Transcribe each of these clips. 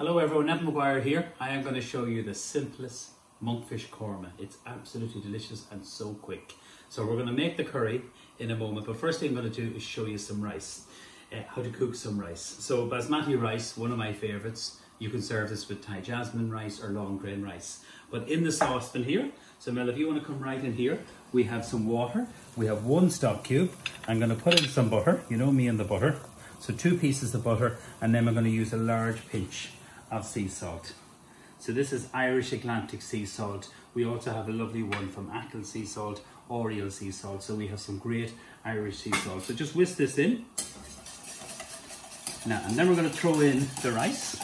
Hello everyone, Neven Maguire here. I am going to show you the simplest monkfish korma. It's absolutely delicious and so quick. So we're going to make the curry in a moment, but first thing I'm going to do is show you some rice, uh, how to cook some rice. So basmati rice, one of my favourites. You can serve this with Thai jasmine rice or long grain rice. But in the saucepan here, so Mel, if you want to come right in here, we have some water. We have one stock cube. I'm going to put in some butter. You know me and the butter. So two pieces of butter, and then we're going to use a large pinch of sea salt. So this is Irish Atlantic sea salt. We also have a lovely one from Achill sea salt, Oriel sea salt. So we have some great Irish sea salt. So just whisk this in. Now, and then we're going to throw in the rice.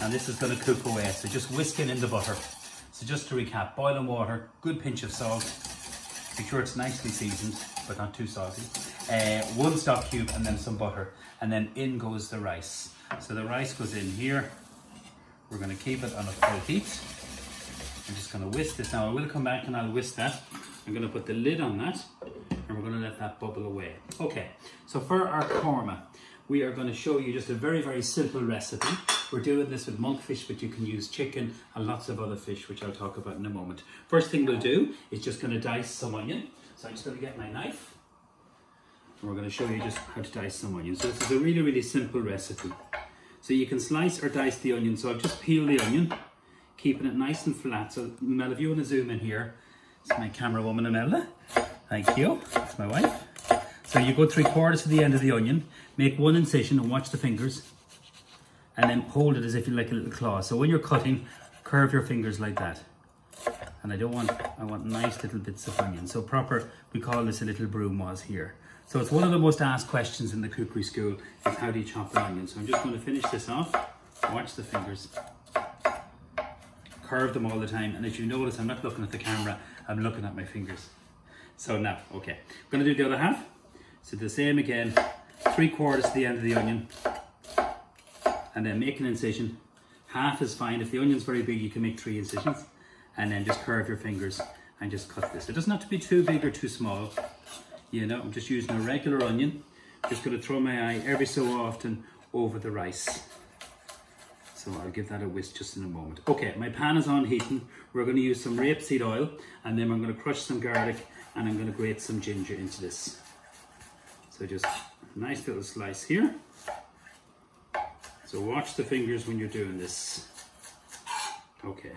And this is going to cook away. So just whisking in the butter. So just to recap, boiling water, good pinch of salt. Make sure it's nicely seasoned, but not too salty. Uh, one stock cube and then some butter. And then in goes the rice. So the rice goes in here. We're going to keep it on a full heat. I'm just going to whisk this now. I will come back and I'll whisk that. I'm going to put the lid on that and we're going to let that bubble away. Okay, so for our korma, we are going to show you just a very, very simple recipe. We're doing this with monkfish, but you can use chicken and lots of other fish, which I'll talk about in a moment. First thing we'll do is just going to dice some onion. So I'm just going to get my knife and we're going to show you just how to dice some onions. So this is a really, really simple recipe. So you can slice or dice the onion. So I've just peeled the onion, keeping it nice and flat. So Mel, if you want to zoom in here, it's my camera woman Imelda. Thank you, it's my wife. So you go three quarters to the end of the onion, make one incision and watch the fingers, and then hold it as if you like a little claw. So when you're cutting, curve your fingers like that. And I don't want, I want nice little bits of onion. So proper, we call this a little brunoise here. So it's one of the most asked questions in the cookery school is how do you chop an onion? So I'm just going to finish this off. Watch the fingers. Curve them all the time. And as you notice, I'm not looking at the camera, I'm looking at my fingers. So now, okay. I'm going to do the other half. So the same again, three quarters to the end of the onion. And then make an incision. Half is fine. If the onion's very big, you can make three incisions. And then just curve your fingers and just cut this. It doesn't have to be too big or too small. You know, I'm just using a regular onion. Just going to throw my eye every so often over the rice. So I'll give that a whisk just in a moment. Okay, my pan is on heating. We're going to use some rapeseed oil and then I'm going to crush some garlic and I'm going to grate some ginger into this. So just a nice little slice here. So watch the fingers when you're doing this. Okay,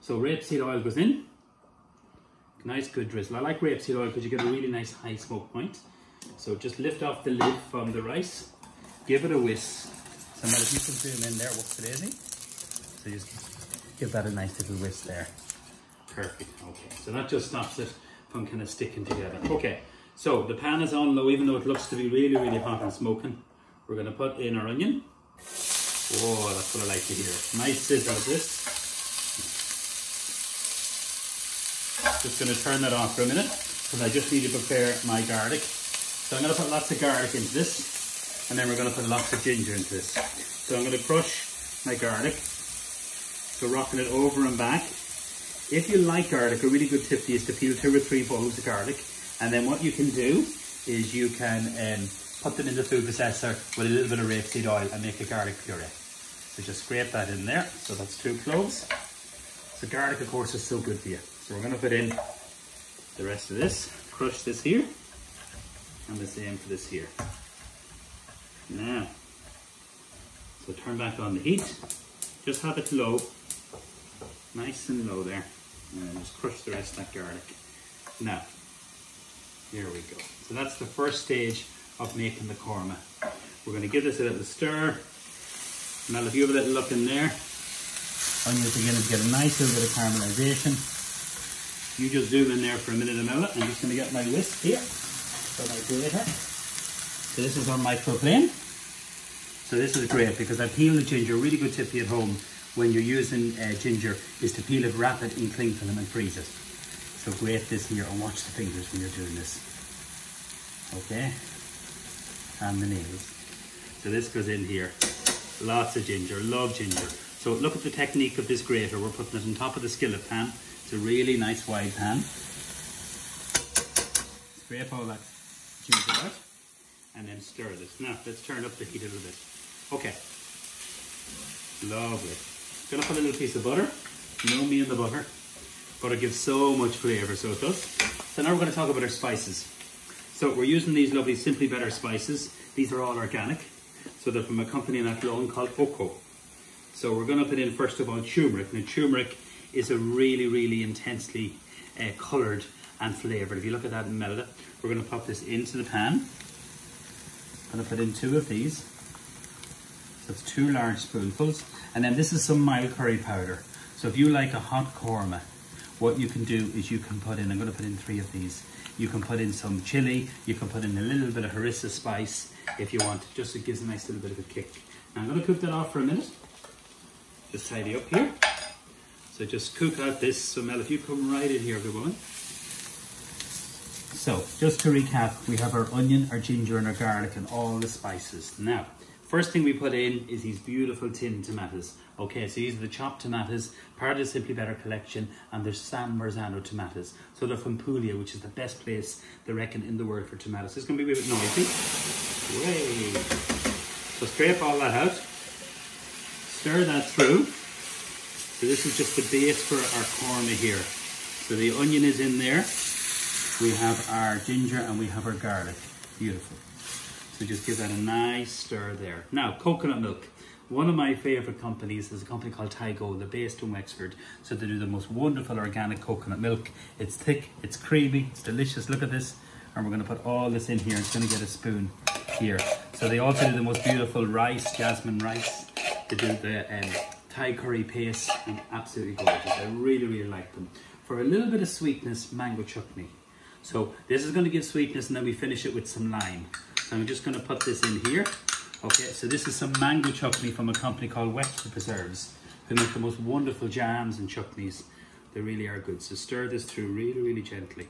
So rapeseed oil goes in. Nice good drizzle. I like rapeseed oil because you get a really nice high smoke point. So just lift off the lid from the rice, give it a whisk. So now if you can zoom in there, what's daisy? So just give that a nice little whisk there. Perfect, okay. So that just stops it from kind of sticking together. Okay, so the pan is on low, even though it looks to be really, really hot and smoking. We're gonna put in our onion. Oh, that's what I like to hear. Nice sizzle of this. Just going to turn that off for a minute because I just need to prepare my garlic. So I'm going to put lots of garlic into this and then we're going to put lots of ginger into this. So I'm going to crush my garlic. So rocking it over and back. If you like garlic, a really good tip is to peel two or three bulbs of garlic. And then what you can do is you can um, put them in the food processor with a little bit of rapeseed oil and make a garlic puree. So just scrape that in there. So that's two cloves. So garlic, of course, is so good for you. So we're going to put in the rest of this, crush this here, and the same for this here. Now, so turn back on the heat, just have it low, nice and low there, and just crush the rest of that garlic. Now, here we go. So that's the first stage of making the korma. We're going to give this a little stir. Now if you have a little look in there, onions beginning to get a nice little bit of caramelization. You just zoom in there for a minute, and a minute. I'm just going to get my whisk here. So my grater. So this is on microplane. So this is great because I peel the ginger. A really good tip at home when you're using uh, ginger is to peel it rapid in cling film and freeze it. So grate this here and watch the fingers when you're doing this. Okay? And the nails. So this goes in here. Lots of ginger, love ginger. So look at the technique of this grater. We're putting it on top of the skillet pan. It's a really nice wide pan. Scrape all that ginger out and then stir this. Now let's turn up the heat a little bit. Okay, Lovely. Gonna put a little piece of butter. You know me and the butter. Butter gives so much flavour, so it does. So now we're gonna talk about our spices. So we're using these lovely Simply Better spices. These are all organic. So they're from a company in Athlone called Oko. So we're gonna put in first of all turmeric. Now turmeric is a really, really intensely uh, coloured and flavoured. If you look at that and melt it, we're gonna pop this into the pan. I'm gonna put in two of these. So it's two large spoonfuls. And then this is some mild curry powder. So if you like a hot korma, what you can do is you can put in, I'm gonna put in three of these. You can put in some chili, you can put in a little bit of harissa spice if you want, just so it gives a nice little bit of a kick. Now I'm gonna cook that off for a minute. Just tidy up here. So just cook out this. So Mel, if you come right in here, woman. So just to recap, we have our onion, our ginger and our garlic and all the spices. Now, First thing we put in is these beautiful tin tomatoes. Okay, so these are the chopped tomatoes, part of the Simply Better collection, and they're San Marzano tomatoes. So they're from Puglia, which is the best place, they reckon, in the world for tomatoes. It's going to be a bit noisy. Way. So scrape all that out. Stir that through. So this is just the base for our korma here. So the onion is in there. We have our ginger and we have our garlic. Beautiful. So just give that a nice stir there. Now, coconut milk. One of my favourite companies is a company called Tygo. They're based in Wexford. So they do the most wonderful organic coconut milk. It's thick, it's creamy, it's delicious. Look at this. And we're going to put all this in here. It's going to get a spoon here. So they also do the most beautiful rice, jasmine rice. They do the um, Thai curry paste and absolutely gorgeous. I really, really like them. For a little bit of sweetness, mango chutney. So this is going to give sweetness and then we finish it with some lime. So I'm just going to put this in here. Okay, so this is some mango chutney from a company called Wexford Preserves, They make the most wonderful jams and chutneys. They really are good. So stir this through really, really gently.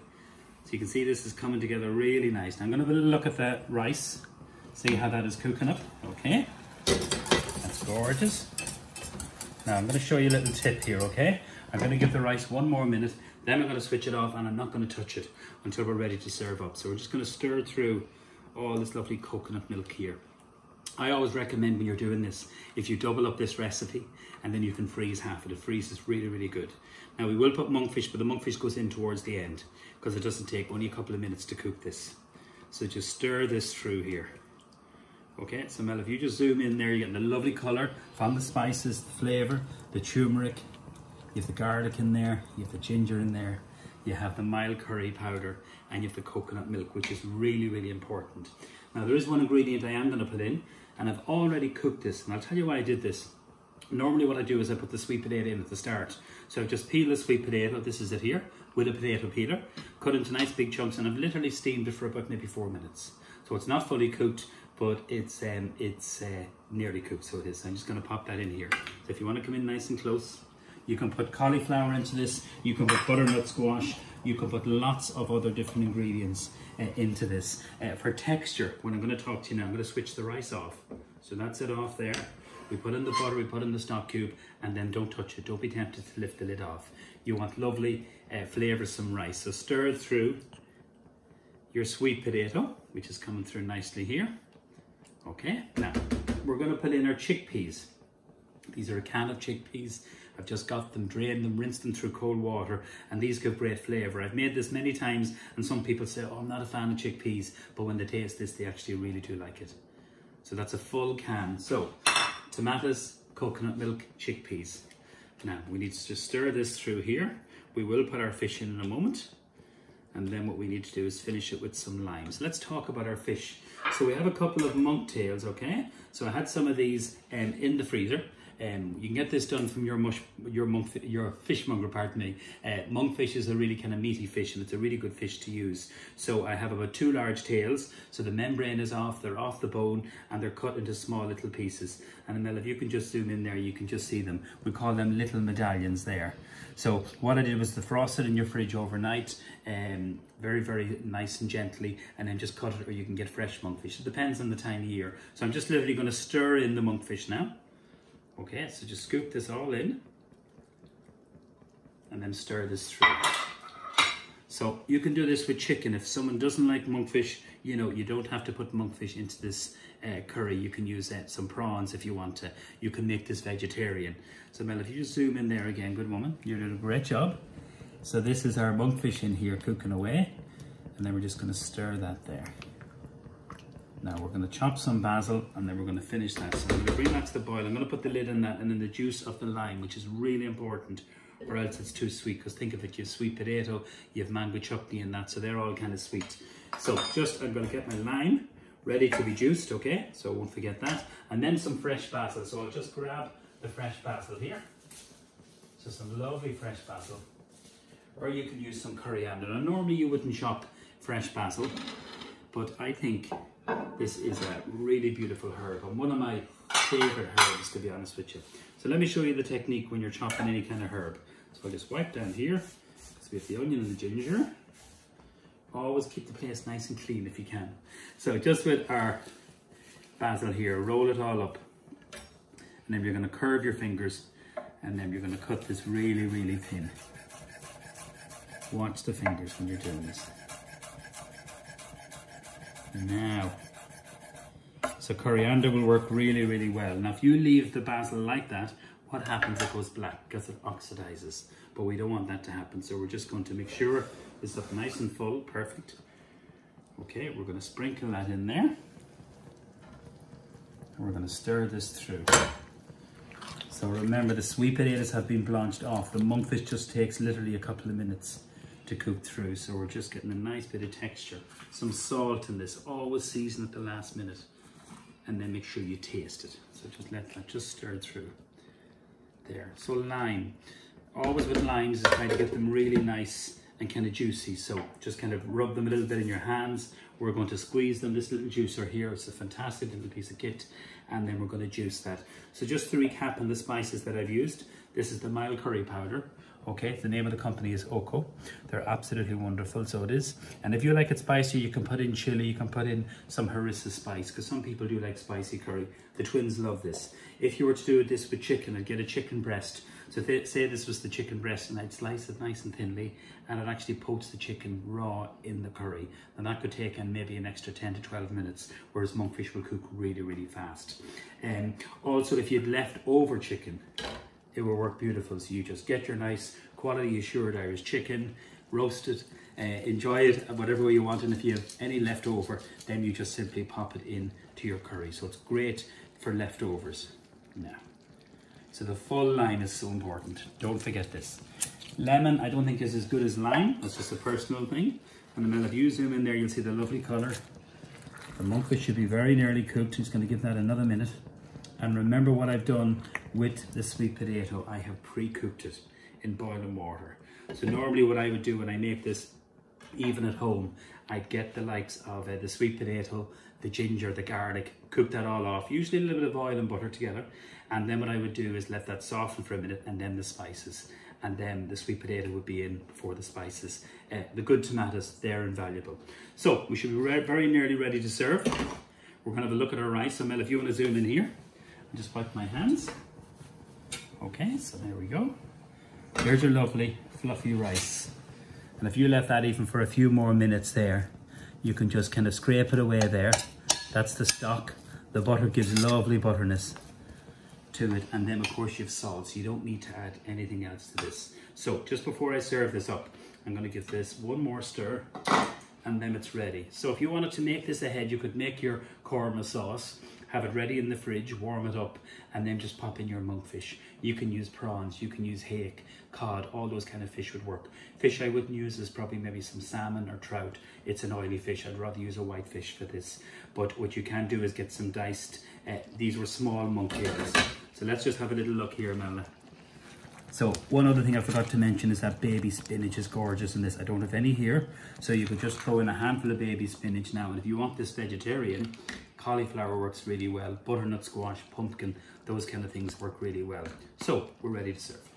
So you can see this is coming together really nice. Now I'm going to have a little look at the rice, see how that is cooking up. Okay, that's gorgeous. Now I'm going to show you a little tip here, okay? I'm going to give the rice one more minute, then I'm going to switch it off and I'm not going to touch it until we're ready to serve up. So we're just going to stir through all this lovely coconut milk here. I always recommend when you're doing this, if you double up this recipe and then you can freeze half of it. It freezes really, really good. Now we will put monkfish, but the monkfish goes in towards the end because it doesn't take only a couple of minutes to cook this. So just stir this through here. Okay, so Mel, if you just zoom in there, you're getting the lovely colour from the spices, the flavour, the turmeric, you have the garlic in there, you have the ginger in there, you have the mild curry powder, and you have the coconut milk, which is really, really important. Now, there is one ingredient I am going to put in, and I've already cooked this, and I'll tell you why I did this. Normally what I do is I put the sweet potato in at the start. So I've just peeled the sweet potato, this is it here, with a potato peeler, cut into nice big chunks, and I've literally steamed it for about maybe four minutes. So it's not fully cooked, but it's um, it's uh, nearly cooked, so it is. I'm just going to pop that in here. So if you want to come in nice and close, you can put cauliflower into this, you can put butternut squash, you can put lots of other different ingredients uh, into this. Uh, for texture, when I'm going to talk to you now, I'm going to switch the rice off. So that's it off there. We put in the butter, we put in the stock cube, and then don't touch it. Don't be tempted to lift the lid off. You want lovely, uh, flavoursome rice. So stir through your sweet potato, which is coming through nicely here. Okay, now we're going to put in our chickpeas. These are a can of chickpeas. I've just got them, drained them, rinsed them through cold water, and these give great flavour. I've made this many times, and some people say, oh, I'm not a fan of chickpeas, but when they taste this, they actually really do like it. So that's a full can. So, tomatoes, coconut milk, chickpeas. Now, we need to stir this through here. We will put our fish in in a moment. And then what we need to do is finish it with some lime. So let's talk about our fish. So we have a couple of monk tails, okay? So I had some of these um, in the freezer. Um, you can get this done from your mush, your monk, your fishmonger, pardon me. Uh, monkfish is a really kind of meaty fish and it's a really good fish to use. So I have about two large tails. So the membrane is off, they're off the bone and they're cut into small little pieces. And Mel, if you can just zoom in there, you can just see them. We call them little medallions there. So what I did was to frost it in your fridge overnight, um, very, very nice and gently, and then just cut it or you can get fresh monkfish. It depends on the time of year. So I'm just literally going to stir in the monkfish now. Okay, so just scoop this all in and then stir this through. So you can do this with chicken. If someone doesn't like monkfish, you know, you don't have to put monkfish into this uh, curry. You can use uh, some prawns if you want to. You can make this vegetarian. So Mel, if you just zoom in there again, good woman, you're doing a great job. So this is our monkfish in here cooking away. And then we're just gonna stir that there. Now we're gonna chop some basil and then we're gonna finish that. So I'm gonna bring that to the boil. I'm gonna put the lid on that and then the juice of the lime, which is really important or else it's too sweet. Because think of it, you have sweet potato, you have mango chutney and that, so they're all kind of sweet. So just, I'm gonna get my lime ready to be juiced, okay? So I won't forget that. And then some fresh basil. So I'll just grab the fresh basil here. So some lovely fresh basil. Or you can use some coriander. Now normally you wouldn't chop fresh basil, but I think this is a really beautiful herb and one of my favorite herbs to be honest with you. So let me show you the technique when you're chopping any kind of herb. So I'll just wipe down here, because we have the onion and the ginger. Always keep the place nice and clean if you can. So just with our basil here, roll it all up. And then you're gonna curve your fingers and then you're gonna cut this really, really thin. Watch the fingers when you're doing this. Now, so coriander will work really, really well. Now, if you leave the basil like that, what happens? It goes black because it oxidizes. But we don't want that to happen. So we're just going to make sure it's up nice and full. Perfect. Okay, we're going to sprinkle that in there. And we're going to stir this through. So remember, the sweet potatoes have been blanched off. The monkfish just takes literally a couple of minutes to cook through. So we're just getting a nice bit of texture. Some salt in this. Always season at the last minute. And then make sure you taste it. So just let that just stir through. There. So lime. Always with limes is trying to get them really nice and kind of juicy. So just kind of rub them a little bit in your hands. We're going to squeeze them. This little juicer here, it's a fantastic little piece of kit. And then we're going to juice that. So just to recap on the spices that I've used, this is the mild curry powder. Okay, the name of the company is Oko. They're absolutely wonderful, so it is. And if you like it spicy, you can put in chili, you can put in some harissa spice, because some people do like spicy curry. The twins love this. If you were to do this with chicken, I'd get a chicken breast. So say this was the chicken breast, and I'd slice it nice and thinly, and I'd actually poach the chicken raw in the curry. And that could take in maybe an extra 10 to 12 minutes, whereas monkfish will cook really, really fast. And um, also, if you'd left over chicken, it will work beautiful. So you just get your nice quality assured Irish chicken, roast it, uh, enjoy it whatever way you want. And if you have any left over, then you just simply pop it in to your curry. So it's great for leftovers. Now, so the full lime is so important. Don't forget this. Lemon, I don't think is as good as lime. That's just a personal thing. And then if you zoom in there, you'll see the lovely color. The monkfish should be very nearly cooked. Just going to give that another minute. And remember what I've done with the sweet potato. I have pre-cooked it in boiling water. So normally what I would do when I make this, even at home, I'd get the likes of uh, the sweet potato, the ginger, the garlic, cook that all off, usually a little bit of oil and butter together. And then what I would do is let that soften for a minute and then the spices. And then the sweet potato would be in before the spices. Uh, the good tomatoes, they're invaluable. So we should be very nearly ready to serve. We're gonna have a look at our rice. So Mel, if you wanna zoom in here I just wipe my hands. Okay, so there we go. Here's your lovely fluffy rice. And if you left that even for a few more minutes there, you can just kind of scrape it away there. That's the stock. The butter gives lovely butterness to it. And then of course you have salt, so you don't need to add anything else to this. So just before I serve this up, I'm gonna give this one more stir and then it's ready. So if you wanted to make this ahead, you could make your korma sauce have it ready in the fridge, warm it up, and then just pop in your monkfish. You can use prawns, you can use hake, cod, all those kind of fish would work. Fish I wouldn't use is probably maybe some salmon or trout. It's an oily fish. I'd rather use a white fish for this. But what you can do is get some diced, uh, these were small monk ears. So let's just have a little look here, Melna. So one other thing I forgot to mention is that baby spinach is gorgeous in this. I don't have any here, so you could just throw in a handful of baby spinach now. And if you want this vegetarian, cauliflower works really well, butternut squash, pumpkin, those kind of things work really well. So we're ready to serve.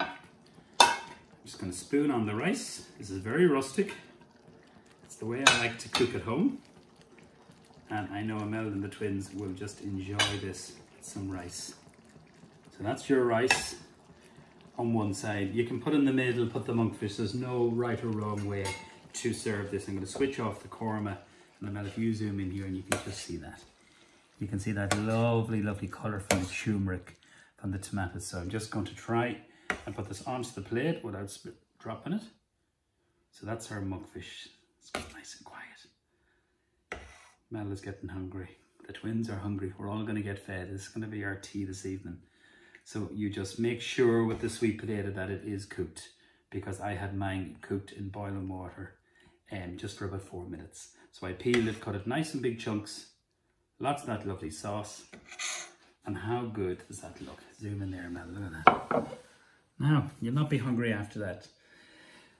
I'm just gonna spoon on the rice. This is very rustic. It's the way I like to cook at home. And I know Amel and the twins will just enjoy this some rice. So that's your rice on one side. You can put in the middle, put the monkfish. There's no right or wrong way to serve this. I'm gonna switch off the korma And then if you zoom in here and you can just see that. You can see that lovely, lovely colour from the turmeric, from the tomatoes. So I'm just going to try and put this onto the plate without dropping it. So that's our monkfish. It's nice and quiet. Mel is getting hungry. The twins are hungry. We're all going to get fed. Is going to be our tea this evening. So you just make sure with the sweet potato that it is cooked because I had mine cooked in boiling water um, just for about four minutes. So I peeled it, cut it nice and big chunks, lots of that lovely sauce. And how good does that look? Zoom in there, man, look at that. Now, you'll not be hungry after that.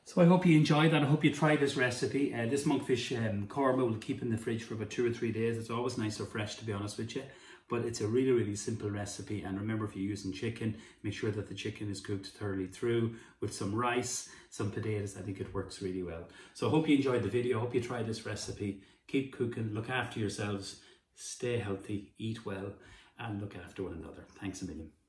So I hope you enjoyed that. I hope you try this recipe. Uh, this monkfish um, korma will keep in the fridge for about two or three days. It's always nice or fresh, to be honest with you but it's a really, really simple recipe. And remember, if you're using chicken, make sure that the chicken is cooked thoroughly through with some rice, some potatoes. I think it works really well. So I hope you enjoyed the video. I hope you try this recipe. Keep cooking, look after yourselves, stay healthy, eat well, and look after one another. Thanks a million.